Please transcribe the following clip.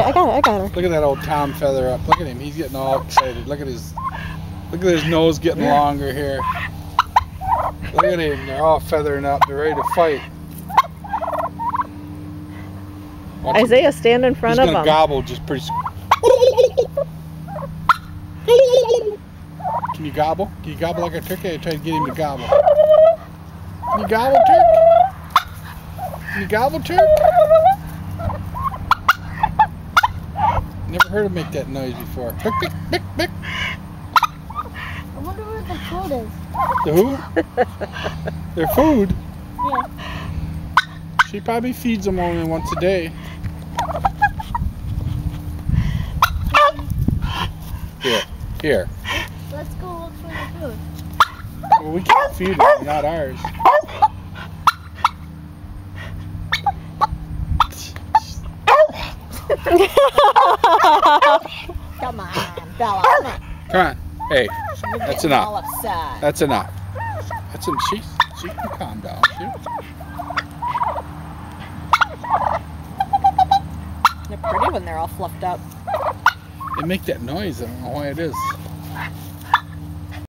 it, I got it, I got her. Look at that old Tom feather up. Look at him. He's getting all excited. Look at his look at his nose getting longer here. Look at him. They're all feathering up. They're ready to fight. Watch him. Isaiah, stand in He's front of gonna gobble just pretty. Can you gobble? Can you gobble like a turkey? I tried to get him to gobble. Can you gobble, Turk? Can you gobble, Turk? Never heard him make that noise before. I wonder where the food is. The who? Their food? Yeah. She probably feeds them only once a day. Here, here. Let's go look for the food. Well, we can't feed them. They're not ours. Come on, Bella. Come on. Hey, That's enough. that's enough. That's en- she, she can calm down. She, They're pretty when they're all fluffed up. they make that noise. I don't know why it is.